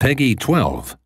Peggy 12.